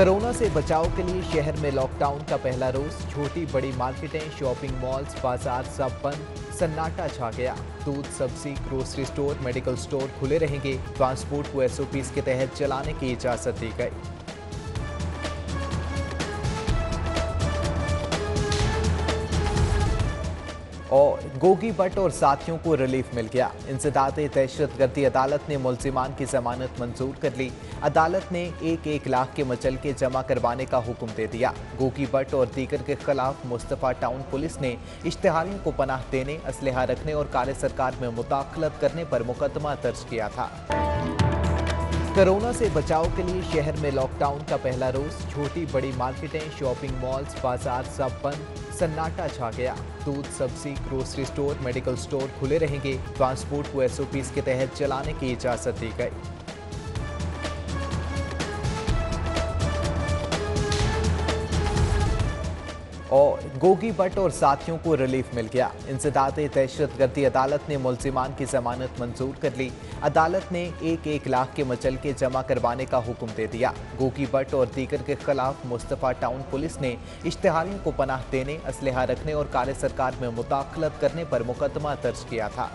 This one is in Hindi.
कोरोना से बचाव के लिए शहर में लॉकडाउन का पहला रोज, छोटी बड़ी मार्केटें शॉपिंग मॉल्स बाज़ार सब बंद, सन्नाटा छा गया। दूध, सब्ज़ी ग्रोसरी स्टोर मेडिकल स्टोर खुले रहेंगे। ट्रांसपोर्ट को एसओपीस के तहत चलाने की इजाज़त दी गई। और गोगी भट्ट और साथियों को रिलीफ मिल गया। इंसदात दहशत गर्दी अदालत ने मुलजिमान की जमानत मंजूर कर ली। अदालत ने एक एक लाख के मचल के जमा करवाने का हुक्म दे दिया। गोगी भट्ट और दीगर के खिलाफ मुस्तफ़ा टाउन पुलिस ने इश्तहारियों को पनाह देने, असलहा रखने और कार्य सरकार में मुदाखलत करने पर मुकदमा दर्ज किया था। कोरोना से बचाव के लिए शहर में लॉकडाउन का पहला रोज, छोटी बड़ी मार्केटें शॉपिंग मॉल्स बाज़ार सब बंद, सन्नाटा छा गया। दूध, सब्ज़ी ग्रोसरी स्टोर मेडिकल स्टोर खुले रहेंगे। ट्रांसपोर्ट को एसओपीस के तहत चलाने की इजाज़त दी गई। और गोगी भट्ट और साथियों को रिलीफ मिल गया। इंसदात दहशत गर्दी अदालत ने मुलजिमान की जमानत मंजूर कर ली। अदालत ने एक एक लाख के मचल के जमा करवाने का हुक्म दे दिया। गोगी भट्ट और दीगर के खिलाफ मुस्तफ़ा टाउन पुलिस ने इश्तहारियों को पनाह देने, असलहा रखने और कार्य सरकार में मुदाखलत करने पर मुकदमा दर्ज किया था।